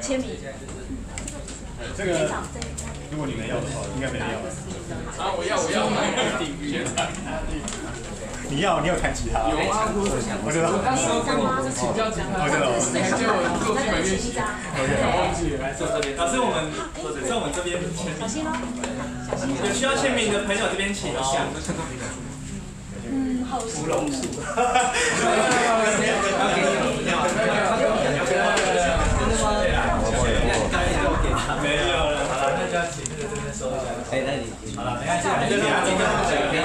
签名。这个如果你们要的话，应该没人要。啊，我要我要买订阅。你要你要弹吉他？有啊，我知道。那时候跟我请教吉他，我知道。你还叫我做基本练习，我忘记了。来坐这边，老师我们在我们这边签名。小心哦。有需要签名的朋友这边请哦。嗯，好。芙蓉树。没有了，好了，那就要请这个这边收一下。哎，那你好了，没关系，这边这边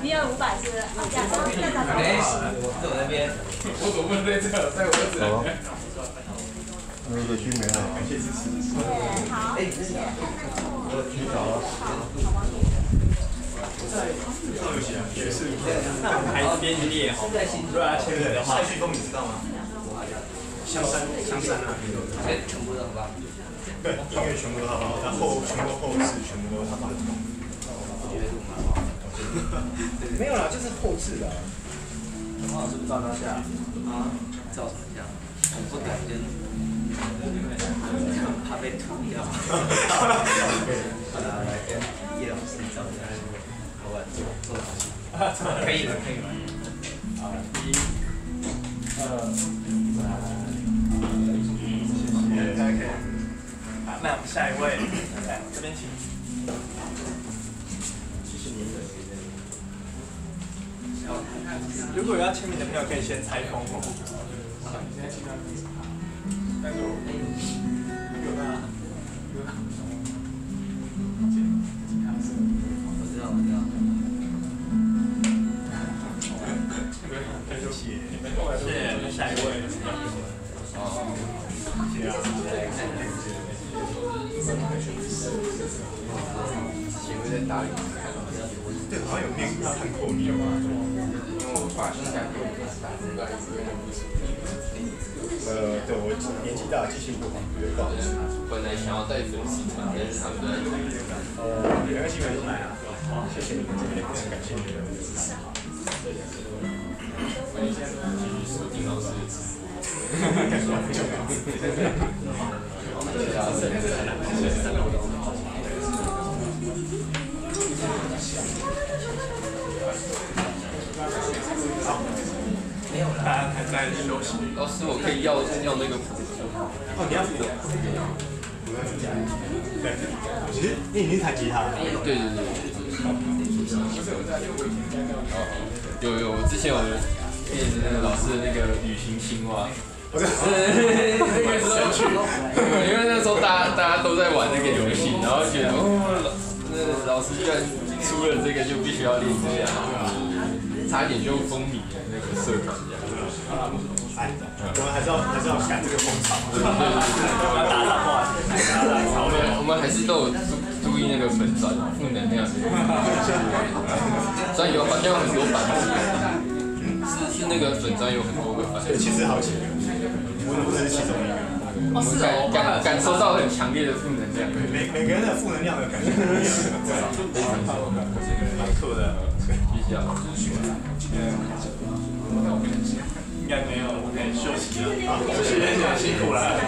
你有五百是？没，在我那边。我总不能在这？在我这。好。那个军没了，感谢支持。好。哎，谢谢。我提早了。在赵有喜啊，爵士。那还是编辑列哈。如果要签名的话，蔡旭峰你知道吗？香山，香山啊，哎，全部都发。对，音乐全部都他发，然后全部后置全部都他发。没有啦，就是后置的。黄老师不照他下啊？照什么下？我不敢跟，怕被涂掉。好了，来跟叶老师照一下。好吧，做做可以了，可以了。好，一、二、三。好，那我们下一位，来这边请。如果要签名的朋友，可以先拆封哦。但是我有啊，有啊。我知道，我知道。谢。谢，谢。谢，下一位。哦。谢谢。请问在哪里？对，好像有练弹口令嘛。因为我爸现在给我打这个，呃，对我年纪大，记性不好，不好意思。本来想要带粉丝团，但是他们都在用。呃，没关系，没关系，来啊！谢谢你们这边，非常感谢你们的支持。欢迎继续锁定老师的支持。没有了，还在休息。老师，我可以要要那个谱。哦，你要谱？对，其实你已经弹吉他。对对对。有有，我之前有练那个老师的那个旅行青蛙。因为那时候大家大家都在玩那个游戏，然后觉得哦，那老师居然出了这个，就必须要练这样，差点就风靡了那个社团这样。哎，我们还是要还是要赶这个风潮，对对对，要打打话，我们还是都有注注意那个粉钻负能量，虽然有好像有很多版本，是是那个粉钻有很多个版本，其实好几个。我我只是其中一个，我们感感感受到很强烈的负能量。每每个人的负能量的感觉不一样。非常多，蛮酷的。比较就是学。应该没有，我可以休息了。好，谢谢你辛苦了。辛苦了。